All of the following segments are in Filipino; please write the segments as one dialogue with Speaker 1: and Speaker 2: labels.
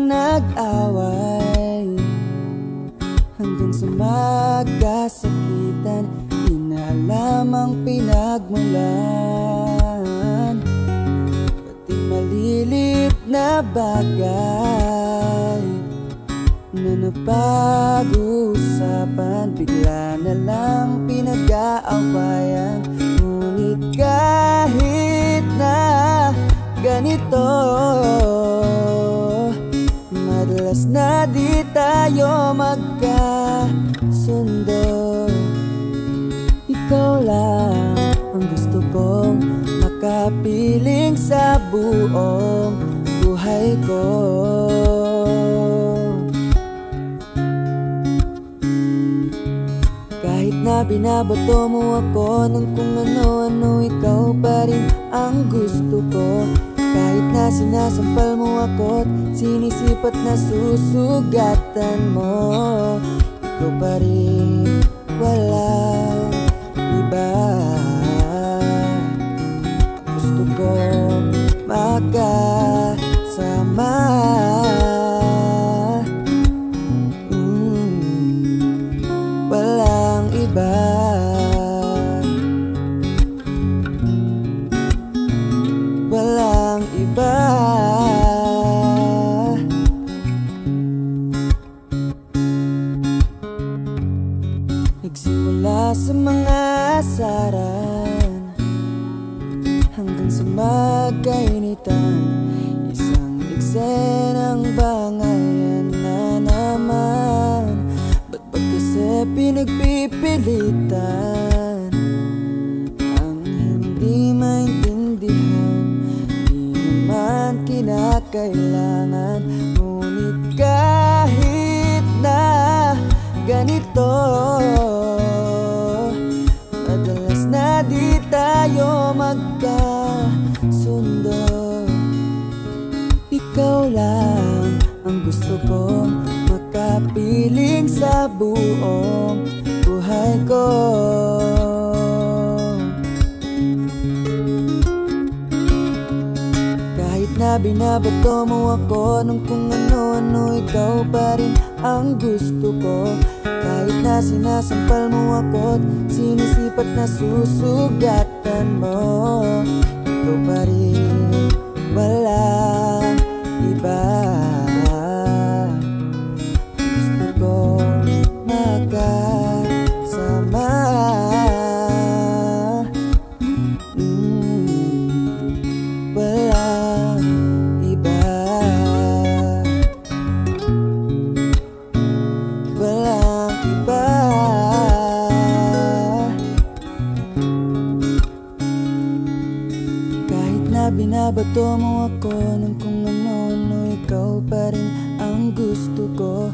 Speaker 1: nang nag-away. Hanggang sa magkasakitan Di na alam ang pinagmulan. Pati malilit na bagay Na napag-usapan Bigla na lang pinag-aawayan. Ngunit kahit na ganito Madalas na di tayo magkasundo. Ikaw lang ang gusto kong makapiling sa buong buhay ko. Kahit na binabato mo ako ng kung ano-ano Ikaw pa rin ang gusto ko kahit na sinasampal mo ako't sinisipat na susugatan mo Ikaw pa rin walang sa mga asaran. Hanggang sa magkainitan Isang eksenang bangayan na naman. Ba't ba kasi pinagpipilitan? Ang hindi maintindihan Di naman kinakailangan. Ngunit kahit na ganito tayo magkasundo. Ikaw lang ang gusto kong makapiling sa buong buhay ko na binabato mo ako ng kung ano-ano Ikaw pa rin ang gusto ko. Kahit na sinasampal mo ako't sinisipat na susugatan mo Ikaw pa rin walang iba binabato mo ako ng kung ano-ano? Ikaw pa rin ang gusto ko.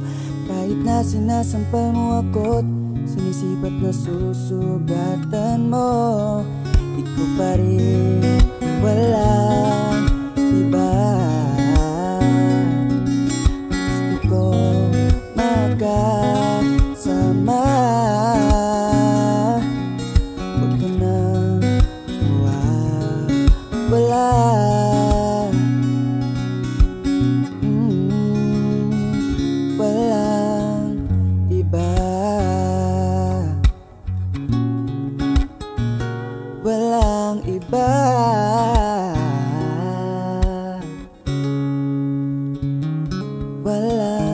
Speaker 1: Kahit na sinasampal mo ako't Sinisipat na susugatan mo Ikaw pa rin walang Walang iba. Walang iba. Walang